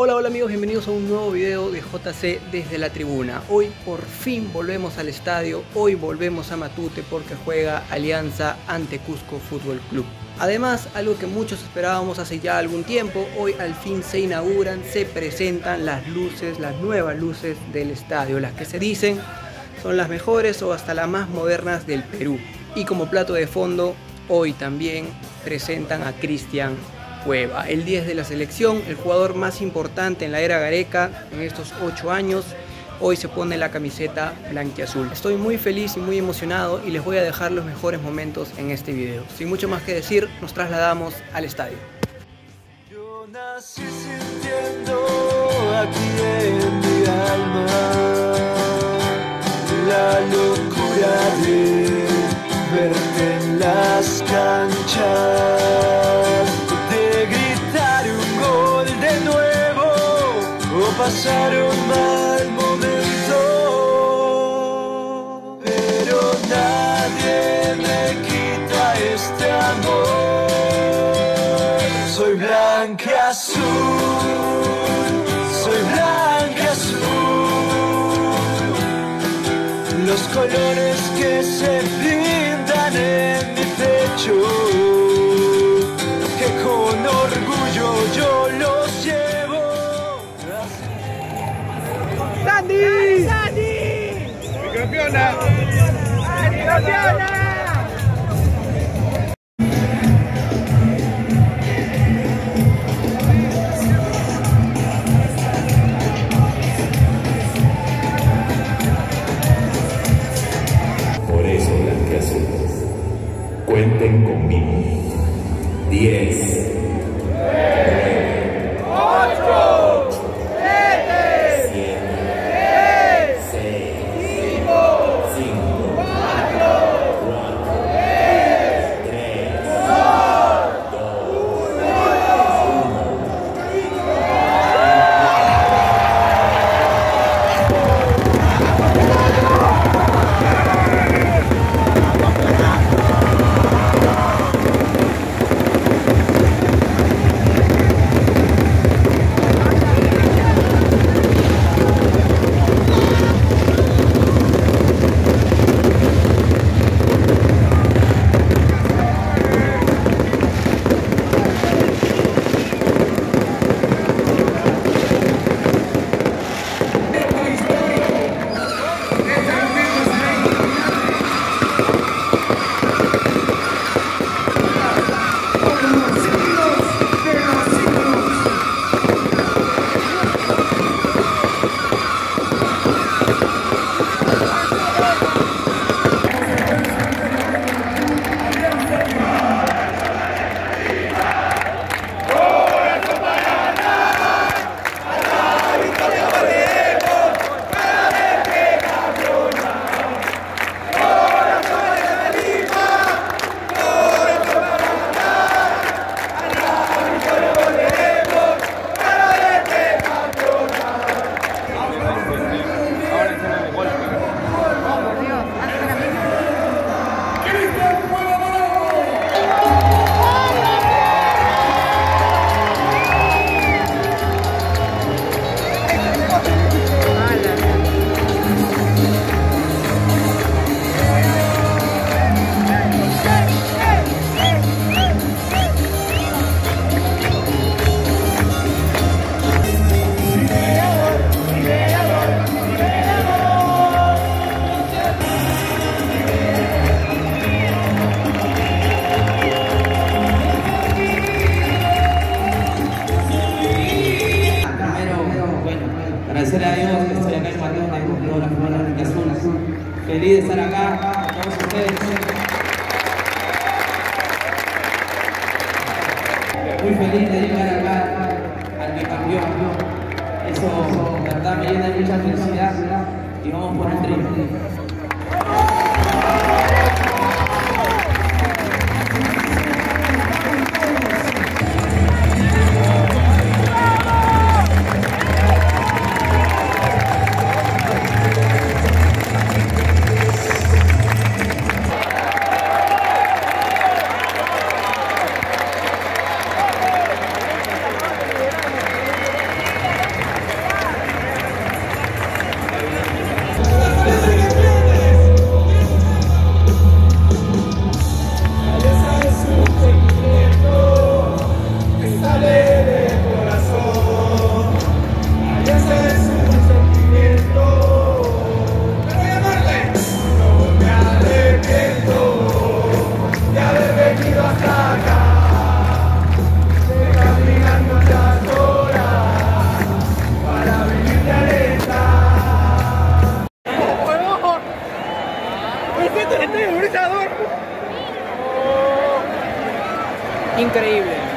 Hola, hola amigos, bienvenidos a un nuevo video de JC desde la tribuna. Hoy por fin volvemos al estadio, hoy volvemos a Matute porque juega Alianza ante Cusco Fútbol Club. Además, algo que muchos esperábamos hace ya algún tiempo, hoy al fin se inauguran, se presentan las luces, las nuevas luces del estadio, las que se dicen son las mejores o hasta las más modernas del Perú. Y como plato de fondo, hoy también presentan a Cristian Cueva, el 10 de la selección, el jugador más importante en la era Gareca en estos 8 años. Hoy se pone la camiseta blanquiazul. Estoy muy feliz y muy emocionado y les voy a dejar los mejores momentos en este video. Sin mucho más que decir, nos trasladamos al estadio. Yo nací sintiendo aquí en mi alma la locura de verte las canchas, pasar un mal momento. Pero nadie me quita este amor. Soy blanca azul, soy blanca azul. Los colores que se pintan en mi pecho, Por eso, blanqueazules, cuenten conmigo. 10, Amen. ¡Presente el estadio del Increíble.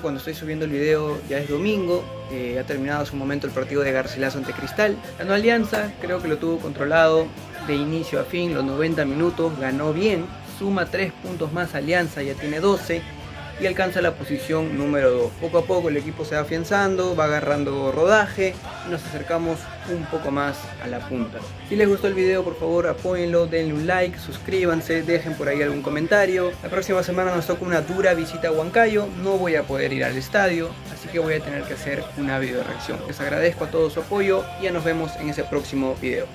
Cuando estoy subiendo el video ya es domingo. Eh, ha terminado hace un momento el partido de Garcilaso ante Cristal. Ganó Alianza, creo que lo tuvo controlado de inicio a fin, los 90 minutos. Ganó bien, suma 3 puntos más Alianza, ya tiene 12 y alcanza la posición número 2. Poco a poco el equipo se va afianzando, va agarrando rodaje y nos acercamos un poco más a la punta. Si les gustó el video, por favor apóyenlo, denle un like, suscríbanse, dejen por ahí algún comentario. La próxima semana nos toca una dura visita a Huancayo, no voy a poder ir al estadio, así que voy a tener que hacer una video reacción. Les agradezco a todos su apoyo y ya nos vemos en ese próximo video.